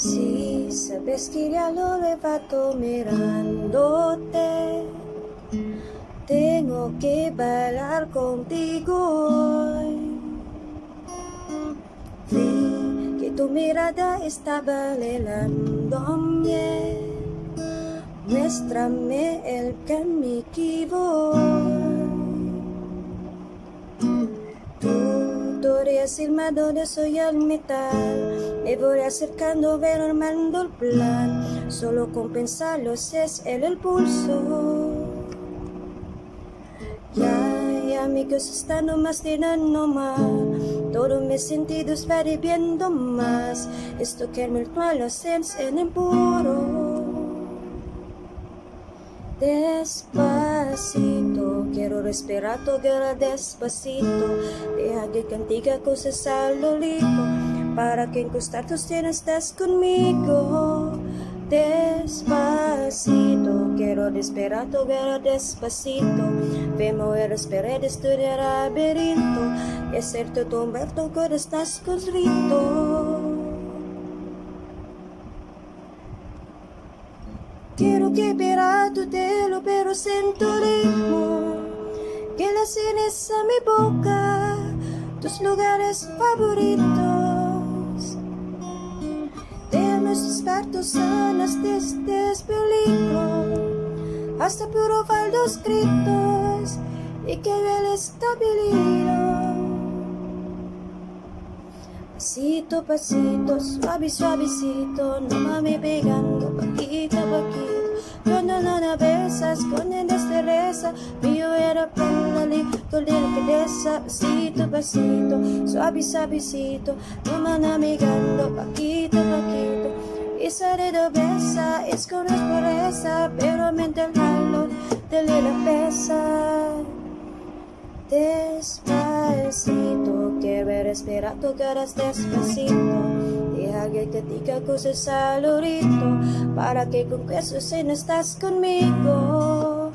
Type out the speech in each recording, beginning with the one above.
Si sabes que ya lo levanto mirándote, tengo que bailar contigo hoy. Vi que tu mirada estaba lelándome. Muéstrame el que me equivoco. Decirme dónde soy al metal. Me voy acercando, ver armando el plan. Solo con pensarlo es el, el pulso. Ya, ya mi cosa está nomás tirando mal. Todos mis sentidos va viendo más. Esto que me lo en el puro. Despacito, quiero respirar todo despacito. Deja que cantiga cosas al olito, para que en costados estás conmigo. Despacito, quiero respirar todo despacito. Vemos el esperar de estudiar laberinto, y hacerte tomar tu corazón estás conscrito. Quiero que pera tu pero siento ritmo. Que la ceniza a mi boca, tus lugares favoritos. Déjame tus partos sanas desde este hasta puro faldos gritos y que el estabilidad. Pasito, pasito, suave, suavecito, no mami pegando, poquito a poquito. Cuando no la besas con el destreza, mío era plándale, con la cabeza, pasito, pasito, suave, suavecito, no mami navegando, poquito a poquito. Y sale de besa, es con pureza, pero mente el calor de la pesa. Despacito, quiero respirar tu cara despacito. Deja que te diga cosas al orito, para que con eso si no estás conmigo.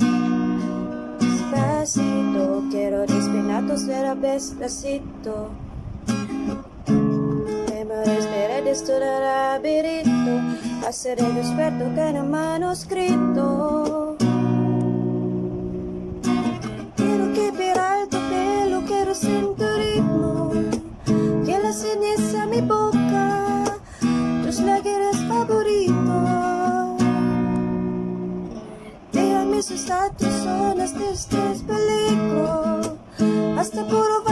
Despacito, quiero respirar tu cara despacito. Déjame respirar esto del laberinto, hacer el experto que en manuscrito. Usar tus zonas de este peligro hasta por